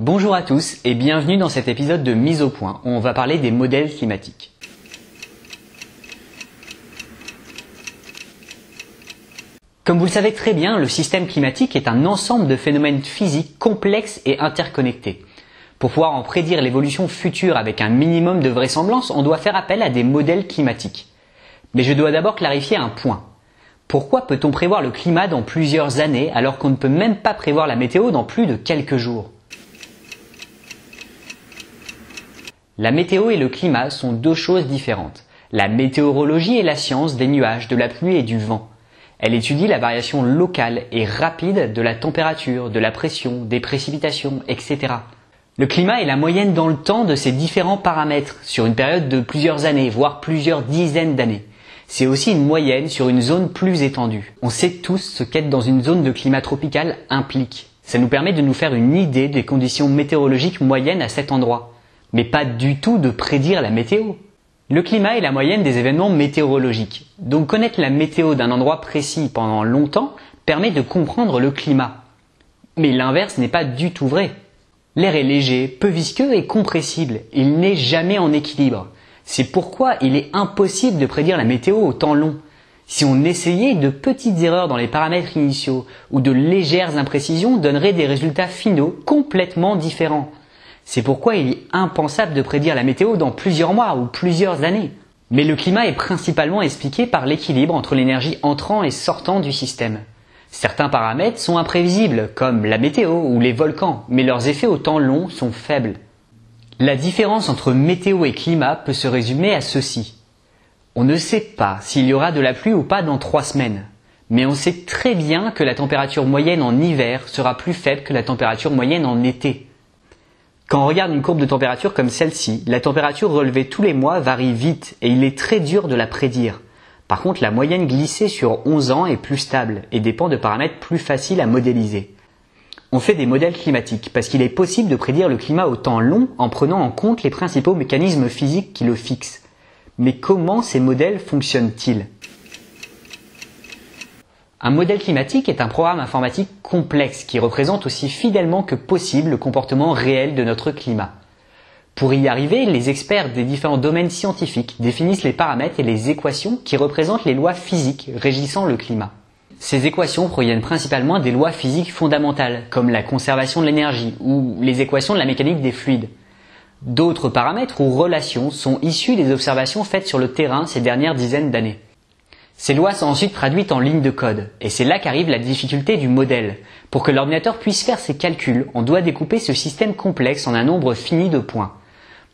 Bonjour à tous et bienvenue dans cet épisode de Mise au point où on va parler des modèles climatiques. Comme vous le savez très bien, le système climatique est un ensemble de phénomènes physiques complexes et interconnectés. Pour pouvoir en prédire l'évolution future avec un minimum de vraisemblance, on doit faire appel à des modèles climatiques. Mais je dois d'abord clarifier un point. Pourquoi peut-on prévoir le climat dans plusieurs années alors qu'on ne peut même pas prévoir la météo dans plus de quelques jours? La météo et le climat sont deux choses différentes. La météorologie est la science des nuages, de la pluie et du vent. Elle étudie la variation locale et rapide de la température, de la pression, des précipitations, etc. Le climat est la moyenne dans le temps de ces différents paramètres sur une période de plusieurs années, voire plusieurs dizaines d'années. C'est aussi une moyenne sur une zone plus étendue. On sait tous ce qu'être dans une zone de climat tropical implique. Ça nous permet de nous faire une idée des conditions météorologiques moyennes à cet endroit mais pas du tout de prédire la météo. Le climat est la moyenne des événements météorologiques. Donc connaître la météo d'un endroit précis pendant longtemps permet de comprendre le climat. Mais l'inverse n'est pas du tout vrai. L'air est léger, peu visqueux et compressible. Il n'est jamais en équilibre. C'est pourquoi il est impossible de prédire la météo au temps long. Si on essayait, de petites erreurs dans les paramètres initiaux ou de légères imprécisions donneraient des résultats finaux complètement différents. C'est pourquoi il est impensable de prédire la météo dans plusieurs mois ou plusieurs années. Mais le climat est principalement expliqué par l'équilibre entre l'énergie entrant et sortant du système. Certains paramètres sont imprévisibles, comme la météo ou les volcans, mais leurs effets au temps long sont faibles. La différence entre météo et climat peut se résumer à ceci. On ne sait pas s'il y aura de la pluie ou pas dans trois semaines, mais on sait très bien que la température moyenne en hiver sera plus faible que la température moyenne en été. Quand on regarde une courbe de température comme celle-ci, la température relevée tous les mois varie vite et il est très dur de la prédire. Par contre, la moyenne glissée sur 11 ans est plus stable et dépend de paramètres plus faciles à modéliser. On fait des modèles climatiques parce qu'il est possible de prédire le climat au temps long en prenant en compte les principaux mécanismes physiques qui le fixent. Mais comment ces modèles fonctionnent-ils? Un modèle climatique est un programme informatique complexe qui représente aussi fidèlement que possible le comportement réel de notre climat. Pour y arriver, les experts des différents domaines scientifiques définissent les paramètres et les équations qui représentent les lois physiques régissant le climat. Ces équations proviennent principalement des lois physiques fondamentales, comme la conservation de l'énergie ou les équations de la mécanique des fluides. D'autres paramètres ou relations sont issus des observations faites sur le terrain ces dernières dizaines d'années. Ces lois sont ensuite traduites en lignes de code, et c'est là qu'arrive la difficulté du modèle. Pour que l'ordinateur puisse faire ses calculs, on doit découper ce système complexe en un nombre fini de points.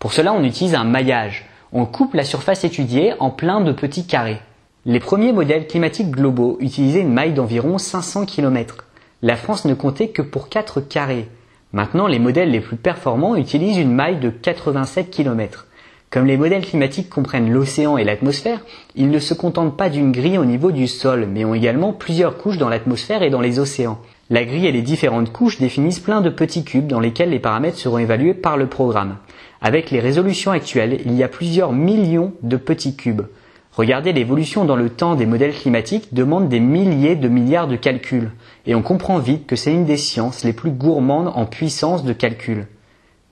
Pour cela, on utilise un maillage. On coupe la surface étudiée en plein de petits carrés. Les premiers modèles climatiques globaux utilisaient une maille d'environ 500 km. La France ne comptait que pour 4 carrés. Maintenant, les modèles les plus performants utilisent une maille de 87 km. Comme les modèles climatiques comprennent l'océan et l'atmosphère, ils ne se contentent pas d'une grille au niveau du sol, mais ont également plusieurs couches dans l'atmosphère et dans les océans. La grille et les différentes couches définissent plein de petits cubes dans lesquels les paramètres seront évalués par le programme. Avec les résolutions actuelles, il y a plusieurs millions de petits cubes. Regarder l'évolution dans le temps des modèles climatiques demande des milliers de milliards de calculs, et on comprend vite que c'est une des sciences les plus gourmandes en puissance de calcul.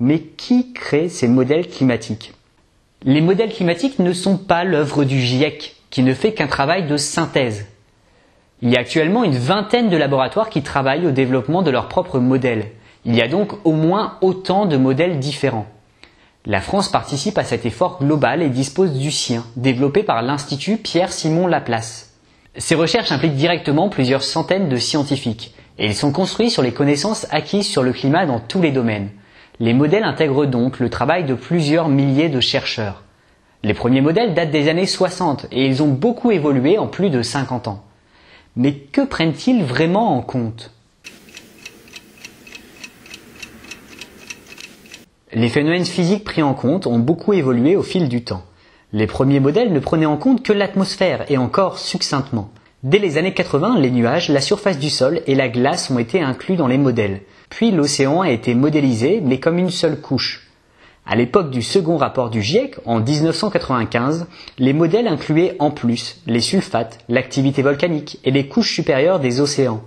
Mais qui crée ces modèles climatiques? Les modèles climatiques ne sont pas l'œuvre du GIEC, qui ne fait qu'un travail de synthèse. Il y a actuellement une vingtaine de laboratoires qui travaillent au développement de leurs propres modèles. Il y a donc au moins autant de modèles différents. La France participe à cet effort global et dispose du sien, développé par l'Institut Pierre-Simon Laplace. Ces recherches impliquent directement plusieurs centaines de scientifiques, et ils sont construits sur les connaissances acquises sur le climat dans tous les domaines. Les modèles intègrent donc le travail de plusieurs milliers de chercheurs. Les premiers modèles datent des années 60 et ils ont beaucoup évolué en plus de 50 ans. Mais que prennent-ils vraiment en compte? Les phénomènes physiques pris en compte ont beaucoup évolué au fil du temps. Les premiers modèles ne prenaient en compte que l'atmosphère et encore succinctement. Dès les années 80, les nuages, la surface du sol et la glace ont été inclus dans les modèles. Puis l'océan a été modélisé, mais comme une seule couche. À l'époque du second rapport du GIEC, en 1995, les modèles incluaient en plus les sulfates, l'activité volcanique et les couches supérieures des océans.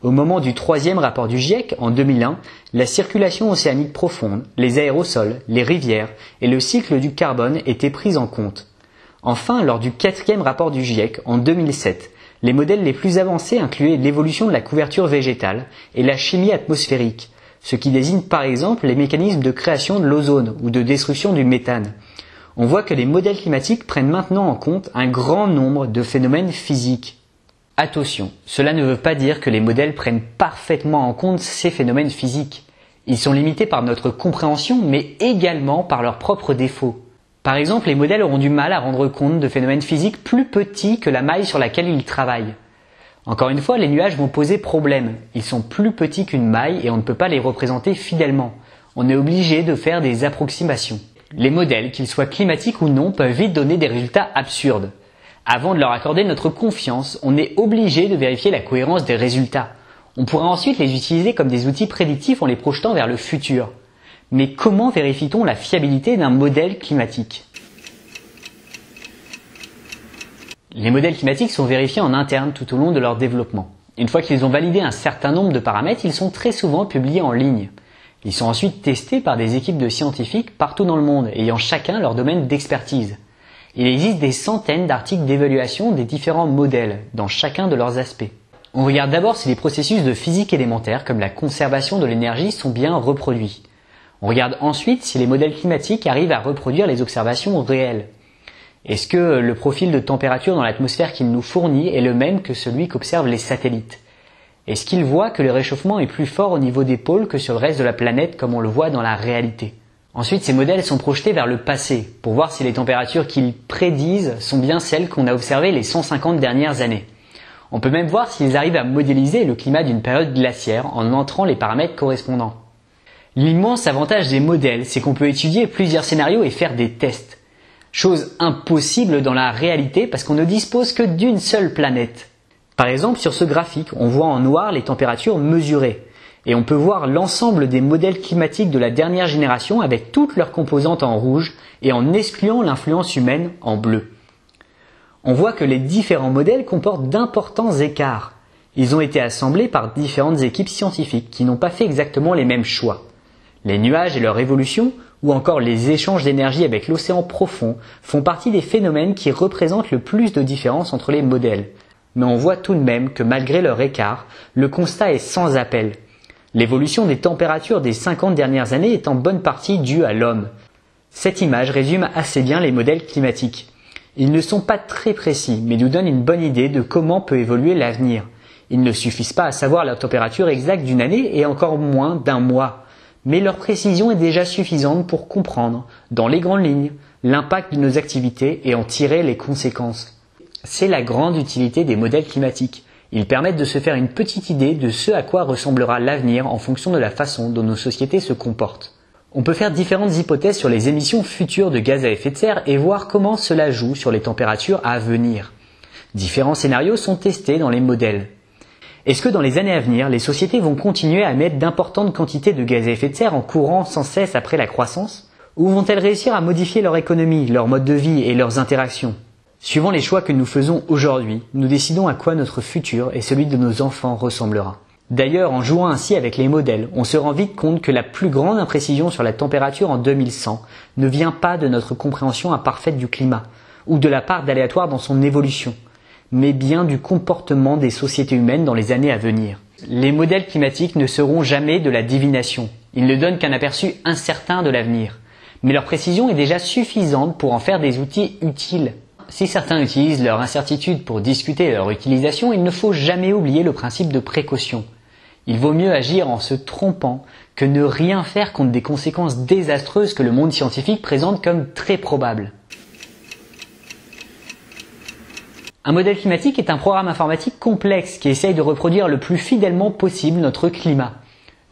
Au moment du troisième rapport du GIEC, en 2001, la circulation océanique profonde, les aérosols, les rivières et le cycle du carbone étaient pris en compte. Enfin, lors du quatrième rapport du GIEC, en 2007, les modèles les plus avancés incluaient l'évolution de la couverture végétale et la chimie atmosphérique, ce qui désigne par exemple les mécanismes de création de l'ozone ou de destruction du méthane. On voit que les modèles climatiques prennent maintenant en compte un grand nombre de phénomènes physiques. Attention, cela ne veut pas dire que les modèles prennent parfaitement en compte ces phénomènes physiques. Ils sont limités par notre compréhension, mais également par leurs propres défauts. Par exemple, les modèles auront du mal à rendre compte de phénomènes physiques plus petits que la maille sur laquelle ils travaillent. Encore une fois, les nuages vont poser problème. Ils sont plus petits qu'une maille et on ne peut pas les représenter fidèlement. On est obligé de faire des approximations. Les modèles, qu'ils soient climatiques ou non, peuvent vite donner des résultats absurdes. Avant de leur accorder notre confiance, on est obligé de vérifier la cohérence des résultats. On pourra ensuite les utiliser comme des outils prédictifs en les projetant vers le futur. Mais comment vérifie-t-on la fiabilité d'un modèle climatique? Les modèles climatiques sont vérifiés en interne tout au long de leur développement. Une fois qu'ils ont validé un certain nombre de paramètres, ils sont très souvent publiés en ligne. Ils sont ensuite testés par des équipes de scientifiques partout dans le monde, ayant chacun leur domaine d'expertise. Il existe des centaines d'articles d'évaluation des différents modèles, dans chacun de leurs aspects. On regarde d'abord si les processus de physique élémentaire, comme la conservation de l'énergie, sont bien reproduits. On regarde ensuite si les modèles climatiques arrivent à reproduire les observations réelles. Est-ce que le profil de température dans l'atmosphère qu'il nous fournit est le même que celui qu'observent les satellites? Est-ce qu'il voit que le réchauffement est plus fort au niveau des pôles que sur le reste de la planète comme on le voit dans la réalité? Ensuite, ces modèles sont projetés vers le passé pour voir si les températures qu'ils prédisent sont bien celles qu'on a observées les 150 dernières années. On peut même voir s'ils arrivent à modéliser le climat d'une période glaciaire en entrant les paramètres correspondants. L'immense avantage des modèles, c'est qu'on peut étudier plusieurs scénarios et faire des tests. Chose impossible dans la réalité parce qu'on ne dispose que d'une seule planète. Par exemple, sur ce graphique, on voit en noir les températures mesurées. Et on peut voir l'ensemble des modèles climatiques de la dernière génération avec toutes leurs composantes en rouge et en excluant l'influence humaine en bleu. On voit que les différents modèles comportent d'importants écarts. Ils ont été assemblés par différentes équipes scientifiques qui n'ont pas fait exactement les mêmes choix. Les nuages et leur évolution, ou encore les échanges d'énergie avec l'océan profond, font partie des phénomènes qui représentent le plus de différences entre les modèles. Mais on voit tout de même que malgré leur écart, le constat est sans appel. L'évolution des températures des 50 dernières années est en bonne partie due à l'homme. Cette image résume assez bien les modèles climatiques. Ils ne sont pas très précis, mais nous donnent une bonne idée de comment peut évoluer l'avenir. Ils ne suffisent pas à savoir la température exacte d'une année et encore moins d'un mois mais leur précision est déjà suffisante pour comprendre, dans les grandes lignes, l'impact de nos activités et en tirer les conséquences. C'est la grande utilité des modèles climatiques. Ils permettent de se faire une petite idée de ce à quoi ressemblera l'avenir en fonction de la façon dont nos sociétés se comportent. On peut faire différentes hypothèses sur les émissions futures de gaz à effet de serre et voir comment cela joue sur les températures à venir. Différents scénarios sont testés dans les modèles. Est-ce que dans les années à venir, les sociétés vont continuer à émettre d'importantes quantités de gaz à effet de serre en courant sans cesse après la croissance? Ou vont-elles réussir à modifier leur économie, leur mode de vie et leurs interactions? Suivant les choix que nous faisons aujourd'hui, nous décidons à quoi notre futur et celui de nos enfants ressemblera. D'ailleurs, en jouant ainsi avec les modèles, on se rend vite compte que la plus grande imprécision sur la température en 2100 ne vient pas de notre compréhension imparfaite du climat, ou de la part d'aléatoire dans son évolution, mais bien du comportement des sociétés humaines dans les années à venir. Les modèles climatiques ne seront jamais de la divination. Ils ne donnent qu'un aperçu incertain de l'avenir. Mais leur précision est déjà suffisante pour en faire des outils utiles. Si certains utilisent leur incertitude pour discuter de leur utilisation, il ne faut jamais oublier le principe de précaution. Il vaut mieux agir en se trompant que ne rien faire contre des conséquences désastreuses que le monde scientifique présente comme très probables. Un modèle climatique est un programme informatique complexe qui essaye de reproduire le plus fidèlement possible notre climat.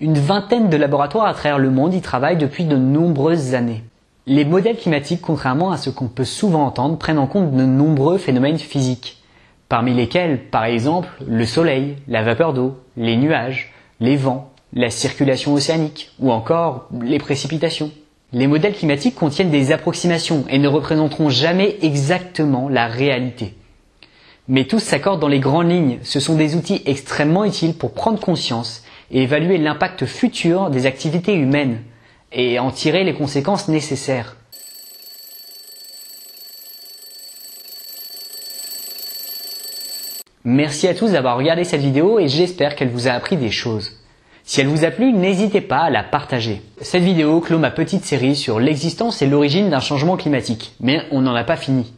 Une vingtaine de laboratoires à travers le monde y travaillent depuis de nombreuses années. Les modèles climatiques, contrairement à ce qu'on peut souvent entendre, prennent en compte de nombreux phénomènes physiques, parmi lesquels, par exemple, le soleil, la vapeur d'eau, les nuages, les vents, la circulation océanique ou encore les précipitations. Les modèles climatiques contiennent des approximations et ne représenteront jamais exactement la réalité. Mais tous s'accordent dans les grandes lignes. Ce sont des outils extrêmement utiles pour prendre conscience et évaluer l'impact futur des activités humaines et en tirer les conséquences nécessaires. Merci à tous d'avoir regardé cette vidéo et j'espère qu'elle vous a appris des choses. Si elle vous a plu, n'hésitez pas à la partager. Cette vidéo clôt ma petite série sur l'existence et l'origine d'un changement climatique. Mais on n'en a pas fini.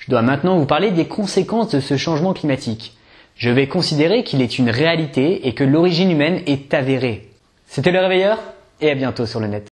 Je dois maintenant vous parler des conséquences de ce changement climatique. Je vais considérer qu'il est une réalité et que l'origine humaine est avérée. C'était le réveilleur et à bientôt sur le net.